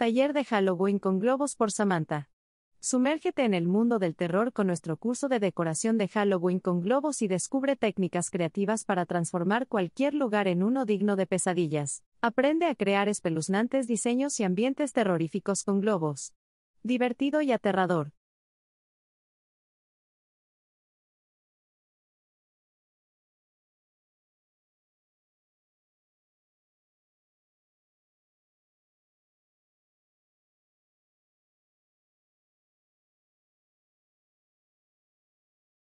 Taller de Halloween con globos por Samantha. Sumérgete en el mundo del terror con nuestro curso de decoración de Halloween con globos y descubre técnicas creativas para transformar cualquier lugar en uno digno de pesadillas. Aprende a crear espeluznantes diseños y ambientes terroríficos con globos. Divertido y aterrador.